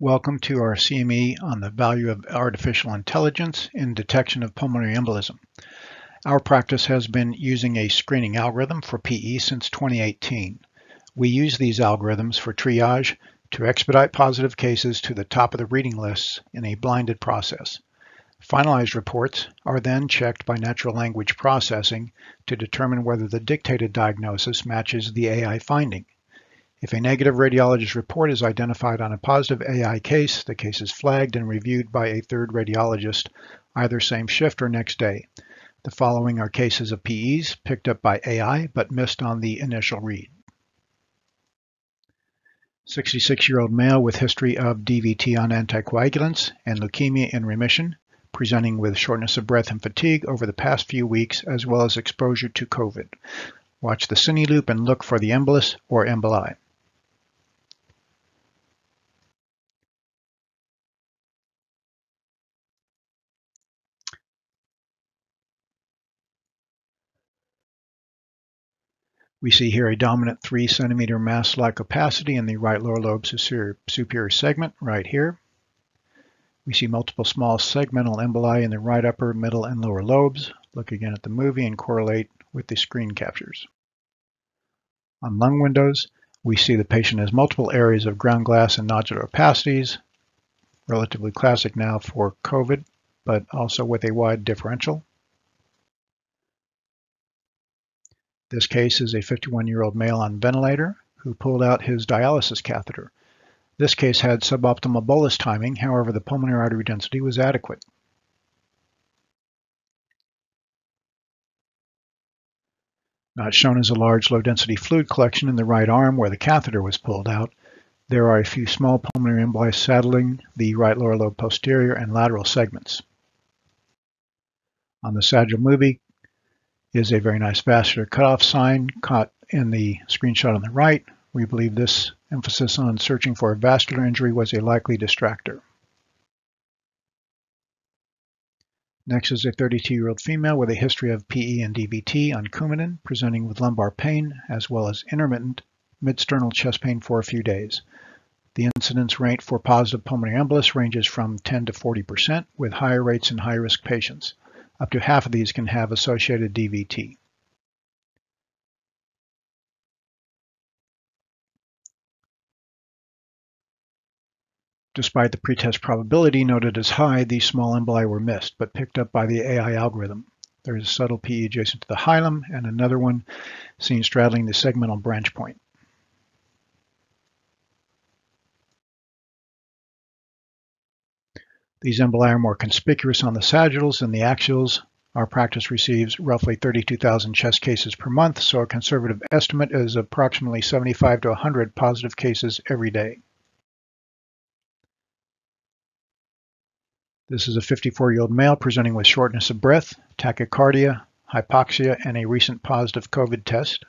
Welcome to our CME on the value of artificial intelligence in detection of pulmonary embolism. Our practice has been using a screening algorithm for PE since 2018. We use these algorithms for triage to expedite positive cases to the top of the reading lists in a blinded process. Finalized reports are then checked by natural language processing to determine whether the dictated diagnosis matches the AI finding. If a negative radiologist report is identified on a positive AI case, the case is flagged and reviewed by a third radiologist, either same shift or next day. The following are cases of PEs picked up by AI but missed on the initial read. 66-year-old male with history of DVT on anticoagulants and leukemia in remission, presenting with shortness of breath and fatigue over the past few weeks, as well as exposure to COVID. Watch the cine loop and look for the embolus or emboli. We see here a dominant 3 centimeter mass-like opacity in the right lower lobe superior segment right here. We see multiple small segmental emboli in the right upper, middle, and lower lobes. Look again at the movie and correlate with the screen captures. On lung windows, we see the patient has multiple areas of ground glass and nodular opacities, relatively classic now for COVID, but also with a wide differential. This case is a 51-year-old male on ventilator who pulled out his dialysis catheter. This case had suboptimal bolus timing, however the pulmonary artery density was adequate. Not shown is a large low-density fluid collection in the right arm where the catheter was pulled out. There are a few small pulmonary emboli saddling the right lower lobe posterior and lateral segments. On the sagittal movie, is a very nice vascular cutoff sign caught in the screenshot on the right. We believe this emphasis on searching for a vascular injury was a likely distractor. Next is a 32-year-old female with a history of PE and DVT on Coumadin, presenting with lumbar pain as well as intermittent mid-sternal chest pain for a few days. The incidence rate for positive pulmonary embolus ranges from 10 to 40%, with higher rates in high-risk patients. Up to half of these can have associated DVT. Despite the pretest probability noted as high, these small emboli were missed, but picked up by the AI algorithm. There is a subtle PE adjacent to the hilum and another one seen straddling the segmental branch point. These emboli are more conspicuous on the sagittals than the axials. Our practice receives roughly 32,000 chest cases per month, so a conservative estimate is approximately 75 to 100 positive cases every day. This is a 54-year-old male presenting with shortness of breath, tachycardia, hypoxia, and a recent positive COVID test.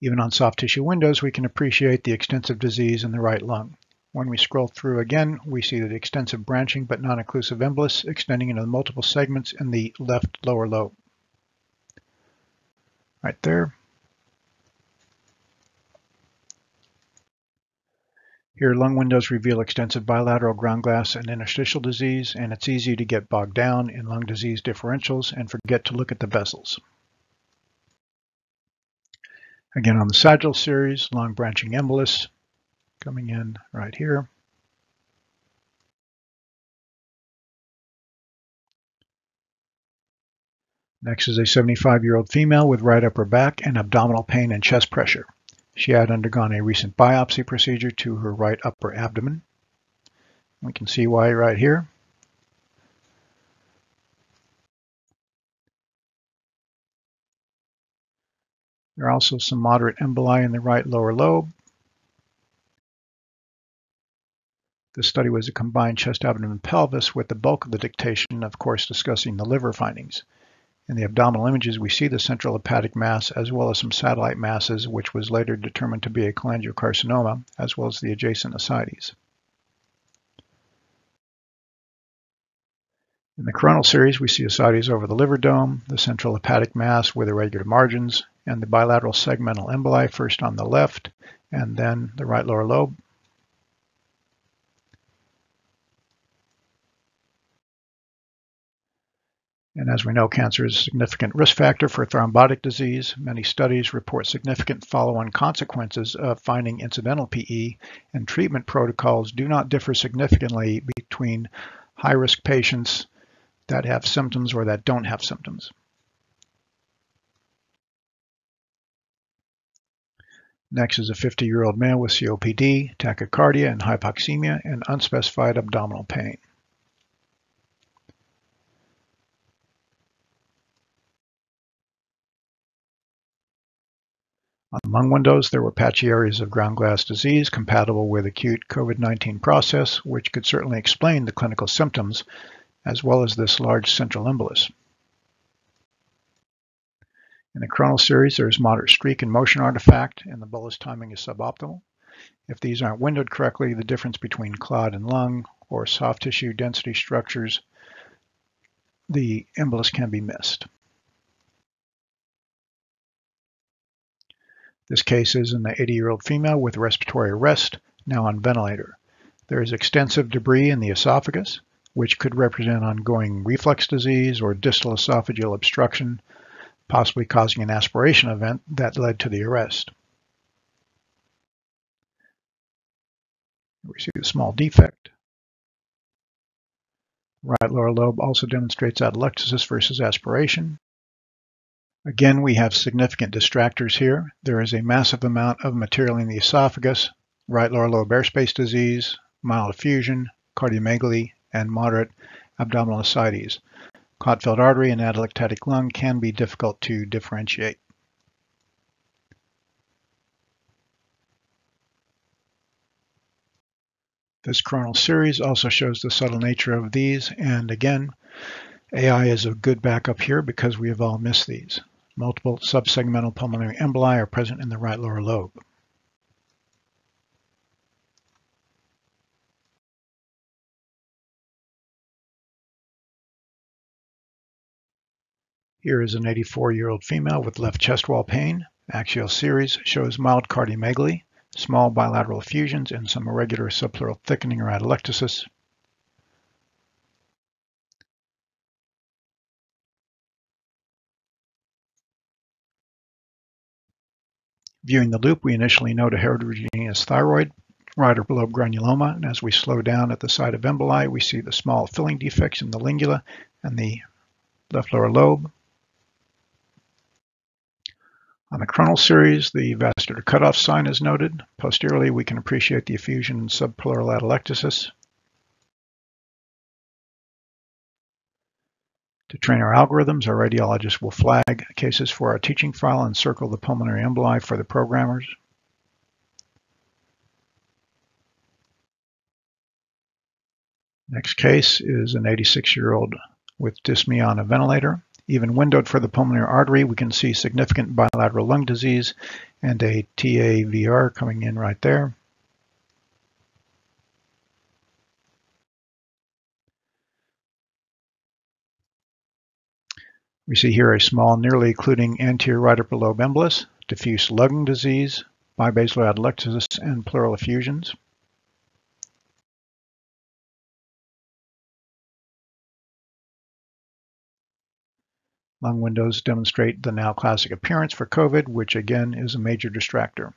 Even on soft tissue windows, we can appreciate the extensive disease in the right lung. When we scroll through again, we see the extensive branching but non-occlusive embolus extending into the multiple segments in the left lower lobe. Right there. Here, lung windows reveal extensive bilateral ground glass and interstitial disease, and it's easy to get bogged down in lung disease differentials and forget to look at the vessels. Again, on the sagittal series, long branching embolus coming in right here. Next is a 75-year-old female with right upper back and abdominal pain and chest pressure. She had undergone a recent biopsy procedure to her right upper abdomen. We can see why right here. There are also some moderate emboli in the right lower lobe. The study was a combined chest, abdomen, and pelvis with the bulk of the dictation, of course, discussing the liver findings. In the abdominal images, we see the central hepatic mass as well as some satellite masses, which was later determined to be a cholangiocarcinoma, as well as the adjacent ascites. In the coronal series, we see ascites over the liver dome, the central hepatic mass with irregular margins, and the bilateral segmental emboli first on the left and then the right lower lobe. And as we know, cancer is a significant risk factor for thrombotic disease. Many studies report significant follow-on consequences of finding incidental PE, and treatment protocols do not differ significantly between high-risk patients that have symptoms or that don't have symptoms. Next is a 50-year-old male with COPD, tachycardia, and hypoxemia, and unspecified abdominal pain. Lung windows, there were patchy areas of ground glass disease compatible with acute COVID-19 process, which could certainly explain the clinical symptoms, as well as this large central embolus. In the coronal series, there is moderate streak and motion artifact, and the bolus timing is suboptimal. If these aren't windowed correctly, the difference between clot and lung or soft tissue density structures, the embolus can be missed. This case is an 80-year-old female with respiratory arrest, now on ventilator. There is extensive debris in the esophagus, which could represent ongoing reflux disease or distal esophageal obstruction, possibly causing an aspiration event that led to the arrest. We see a small defect. Right lower lobe also demonstrates atelectasis versus aspiration. Again, we have significant distractors here. There is a massive amount of material in the esophagus, right lower lobe airspace disease, mild effusion, cardiomegaly, and moderate abdominal ascites. Clot-filled artery and atelectatic lung can be difficult to differentiate. This coronal series also shows the subtle nature of these, and again, AI is a good backup here because we have all missed these. Multiple subsegmental pulmonary emboli are present in the right lower lobe. Here is an 84-year-old female with left chest wall pain. Axial series shows mild cardiomegaly, small bilateral effusions, and some irregular subpleural thickening or atelectasis. Viewing the loop, we initially note a heterogeneous thyroid, right upper lobe granuloma, and as we slow down at the site of emboli, we see the small filling defects in the lingula and the left lower lobe. On the coronal series, the vascular cutoff sign is noted. Posteriorly, we can appreciate the effusion and subpleural atelectasis. To train our algorithms, our radiologists will flag cases for our teaching file and circle the pulmonary emboli for the programmers. Next case is an 86-year-old with dyspnea on a ventilator. Even windowed for the pulmonary artery, we can see significant bilateral lung disease and a TAVR coming in right there. We see here a small, nearly occluding anterior right upper lobe embolus, diffuse lung disease, bibasilar atelectasis, and pleural effusions. Lung windows demonstrate the now classic appearance for COVID, which again is a major distractor.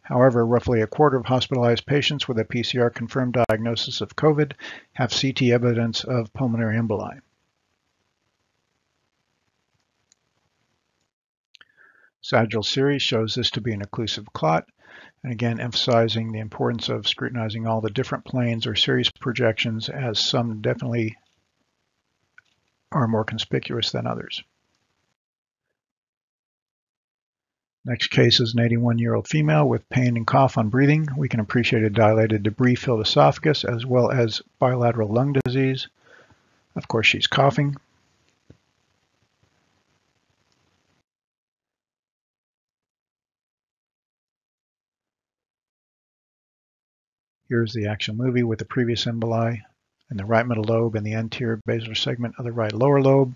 However, roughly a quarter of hospitalized patients with a PCR confirmed diagnosis of COVID have CT evidence of pulmonary emboli. Sagittal series shows this to be an occlusive clot, and again emphasizing the importance of scrutinizing all the different planes or series projections as some definitely are more conspicuous than others. Next case is an 81-year-old female with pain and cough on breathing. We can appreciate a dilated debris-filled esophagus as well as bilateral lung disease. Of course, she's coughing. Here's the actual movie with the previous emboli in the right middle lobe and the anterior basilar segment of the right lower lobe.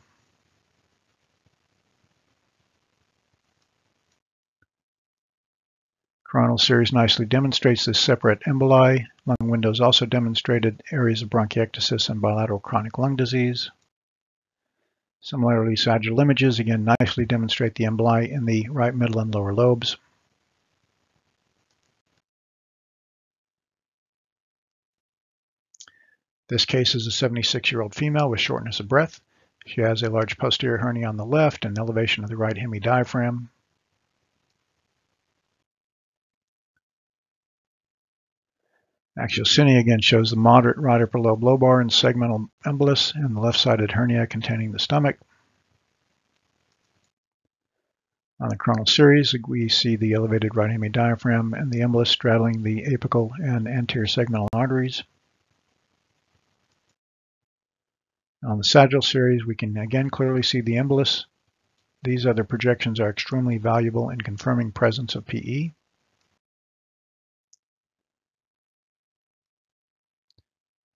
Coronal series nicely demonstrates this separate emboli. Lung windows also demonstrated areas of bronchiectasis and bilateral chronic lung disease. Similarly, sagittal images again nicely demonstrate the emboli in the right middle and lower lobes. This case is a 76-year-old female with shortness of breath. She has a large posterior hernia on the left and elevation of the right hemidiaphragm. Axial cine again shows the moderate right upper lobe lobar and segmental embolus and the left-sided hernia containing the stomach. On the coronal series, we see the elevated right hemidiaphragm and the embolus straddling the apical and anterior segmental arteries. On the sagittal series, we can again clearly see the embolus. These other projections are extremely valuable in confirming presence of PE.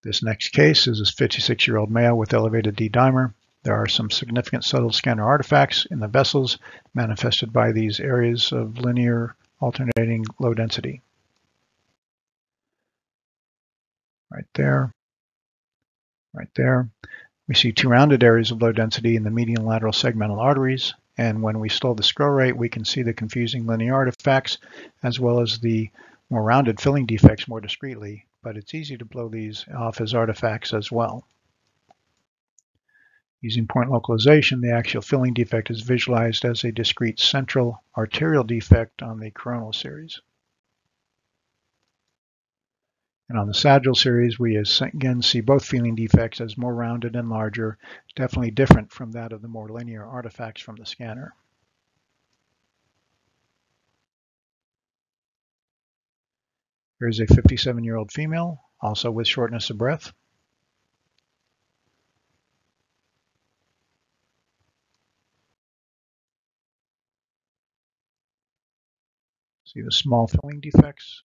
This next case is a 56-year-old male with elevated D-dimer. There are some significant subtle scanner artifacts in the vessels manifested by these areas of linear alternating low density. Right there, right there. We see two rounded areas of low density in the median lateral segmental arteries, and when we slow the scroll rate, we can see the confusing linear artifacts as well as the more rounded filling defects more discretely but it's easy to blow these off as artifacts as well. Using point localization, the axial filling defect is visualized as a discrete central arterial defect on the coronal series. And on the sagittal series, we again see both filling defects as more rounded and larger, definitely different from that of the more linear artifacts from the scanner. Here's a 57-year-old female, also with shortness of breath. See the small filling defects.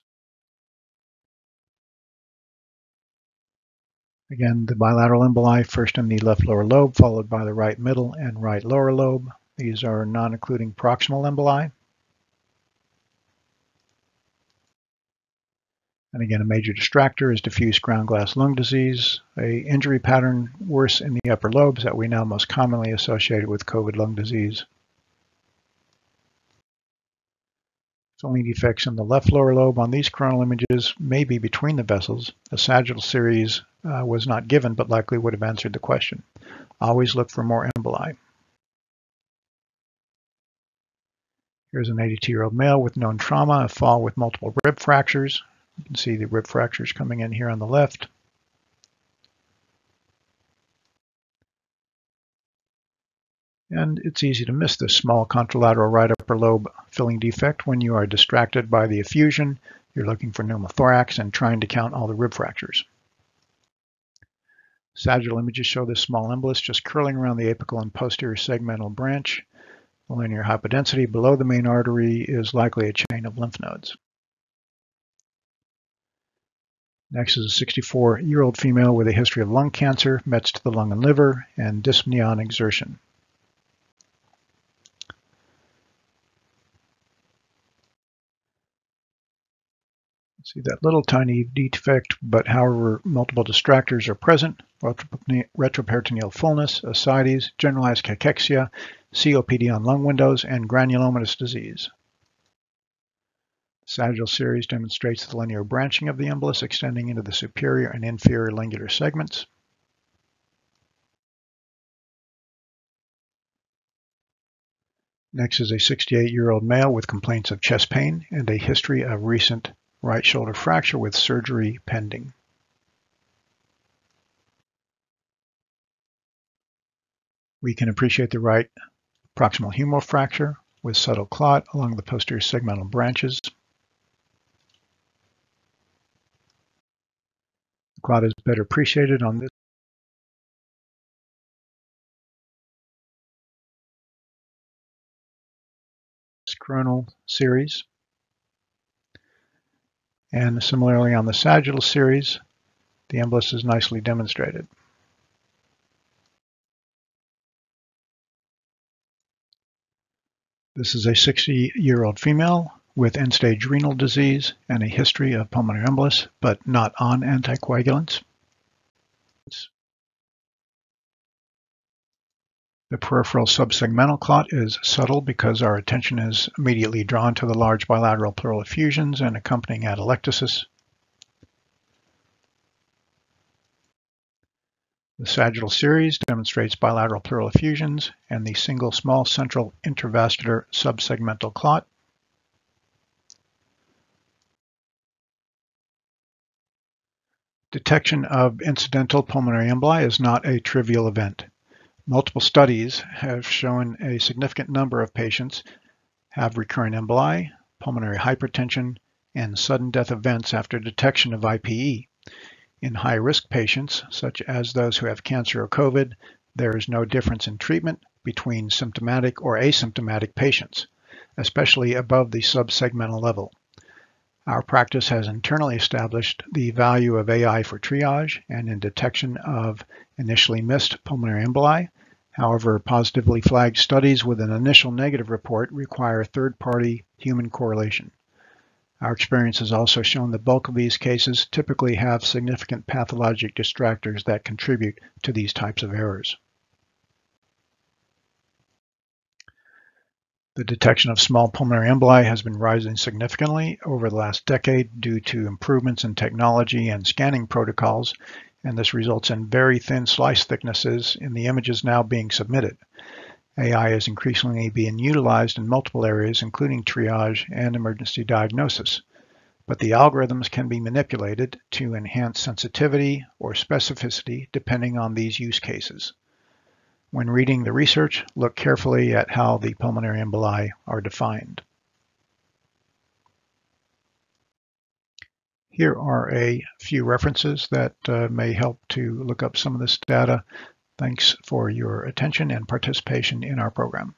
Again, the bilateral emboli first in the left lower lobe, followed by the right middle and right lower lobe. These are non-occluding proximal emboli. And again, a major distractor is diffuse ground glass lung disease, a injury pattern worse in the upper lobes that we now most commonly associated with COVID lung disease. Filling defects in the left lower lobe on these coronal images may be between the vessels. A sagittal series uh, was not given, but likely would have answered the question. Always look for more emboli. Here's an 82-year-old male with known trauma, a fall with multiple rib fractures, you can see the rib fractures coming in here on the left. And it's easy to miss this small contralateral right upper lobe filling defect when you are distracted by the effusion, you're looking for pneumothorax and trying to count all the rib fractures. Sagittal images show this small embolus just curling around the apical and posterior segmental branch. The linear hypodensity below the main artery is likely a chain of lymph nodes. Next is a 64-year-old female with a history of lung cancer, mets to the lung and liver, and dyspnea on exertion. See that little tiny defect, but however, multiple distractors are present, retroperitoneal fullness, ascites, generalized cachexia, COPD on lung windows, and granulomatous disease. Sagittal series demonstrates the linear branching of the embolus extending into the superior and inferior lingular segments. Next is a 68-year-old male with complaints of chest pain and a history of recent right shoulder fracture with surgery pending. We can appreciate the right proximal humeral fracture with subtle clot along the posterior segmental branches. Cloud is better appreciated on this coronal series. And similarly on the sagittal series, the embolus is nicely demonstrated. This is a 60-year-old female with end-stage renal disease and a history of pulmonary embolus, but not on anticoagulants. The peripheral subsegmental clot is subtle because our attention is immediately drawn to the large bilateral pleural effusions and accompanying atelectasis. The sagittal series demonstrates bilateral pleural effusions and the single small central intravascular subsegmental clot. Detection of incidental pulmonary emboli is not a trivial event. Multiple studies have shown a significant number of patients have recurrent emboli, pulmonary hypertension, and sudden death events after detection of IPE. In high-risk patients, such as those who have cancer or COVID, there is no difference in treatment between symptomatic or asymptomatic patients, especially above the subsegmental level. Our practice has internally established the value of AI for triage and in detection of initially missed pulmonary emboli. However, positively flagged studies with an initial negative report require third-party human correlation. Our experience has also shown the bulk of these cases typically have significant pathologic distractors that contribute to these types of errors. The detection of small pulmonary emboli has been rising significantly over the last decade due to improvements in technology and scanning protocols, and this results in very thin slice thicknesses in the images now being submitted. AI is increasingly being utilized in multiple areas, including triage and emergency diagnosis. But the algorithms can be manipulated to enhance sensitivity or specificity depending on these use cases. When reading the research, look carefully at how the pulmonary emboli are defined. Here are a few references that uh, may help to look up some of this data. Thanks for your attention and participation in our program.